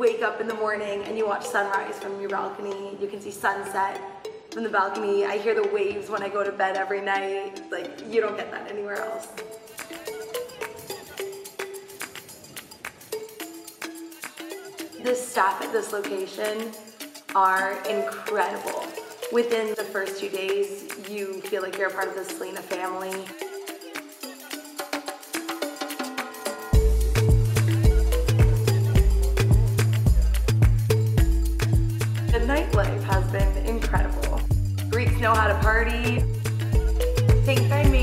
wake up in the morning and you watch sunrise from your balcony. You can see sunset from the balcony. I hear the waves when I go to bed every night. Like, you don't get that anywhere else. The staff at this location are incredible. Within the first two days, you feel like you're a part of the Selina family. The nightlife has been incredible. Greeks know how to party. I I made